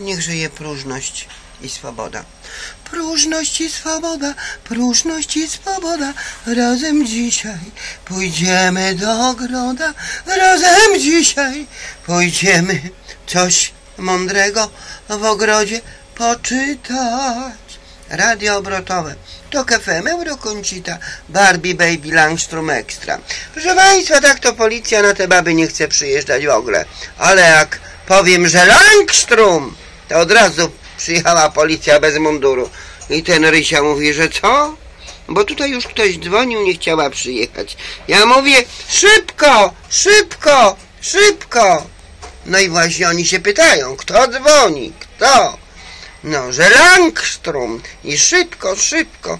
Niech żyje próżność i swoboda. Próżność i swoboda, próżność i swoboda, razem dzisiaj pójdziemy do ogroda, razem dzisiaj pójdziemy coś mądrego w ogrodzie poczytać. Radio obrotowe, to FM, Eurokoncita, Barbie Baby Langstrom Extra. Proszę Państwa, tak to policja na te baby nie chce przyjeżdżać w ogóle. Ale jak powiem, że Langstrom, to od razu przyjechała policja bez munduru. I ten Rysia mówi, że co? Bo tutaj już ktoś dzwonił, nie chciała przyjechać. Ja mówię, szybko, szybko, szybko. No i właśnie oni się pytają, kto dzwoni, kto? No, że Langstrom i szybko, szybko.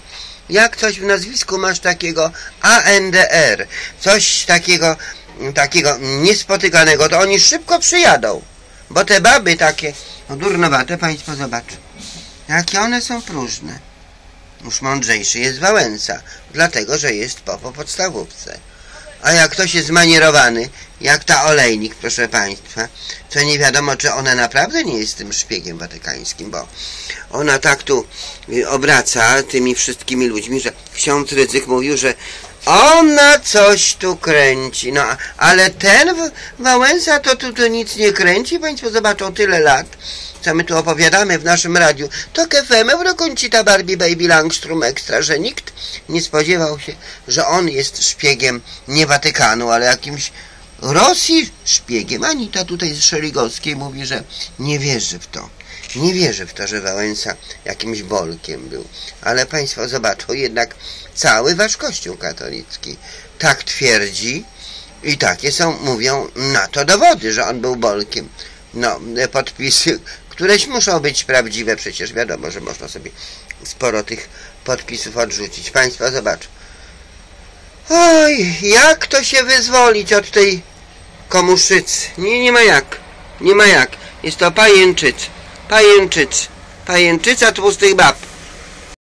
Jak coś w nazwisku masz takiego ANDR, coś takiego, takiego niespotykanego, to oni szybko przyjadą. Bo te baby takie, no durnowate, państwo zobaczą. Jakie one są próżne. Już mądrzejszy jest Wałęsa, dlatego, że jest po, po podstawówce. A jak ktoś jest zmanierowany, jak ta olejnik, proszę Państwa, to nie wiadomo, czy ona naprawdę nie jest tym szpiegiem watykańskim, bo ona tak tu y, obraca tymi wszystkimi ludźmi, że ksiądz Rydzyk mówił, że ona coś tu kręci. No, ale ten W- Wałęsa to tu, tu nic nie kręci. Państwo zobaczą tyle lat, co my tu opowiadamy w naszym radiu. To KFM, Eurokącita Barbie Baby Langstrom Extra, że nikt nie spodziewał się, że on jest szpiegiem nie Watykanu, ale jakimś Rosji szpiegiem. Anita tutaj z Szeligowskiej mówi, że nie wierzy w to. Nie wierzy w to, że Wałęsa jakimś bolkiem był. Ale Państwo zobaczą, jednak cały wasz Kościół katolicki tak twierdzi i takie są, mówią na to dowody, że on był bolkiem. No, podpisy, któreś muszą być prawdziwe, przecież wiadomo, że można sobie sporo tych podpisów odrzucić. Państwo zobaczą. Oj, jak to się wyzwolić od tej komuszycy? Nie, nie ma jak. Nie ma jak. Jest to pajęczyc. Pajęczyc. Pajęczyca tłustych bab.